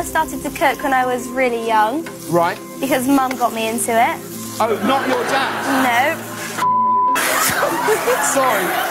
I started to cook when I was really young Right. because mum got me into it. Oh, not your dad. No. Sorry.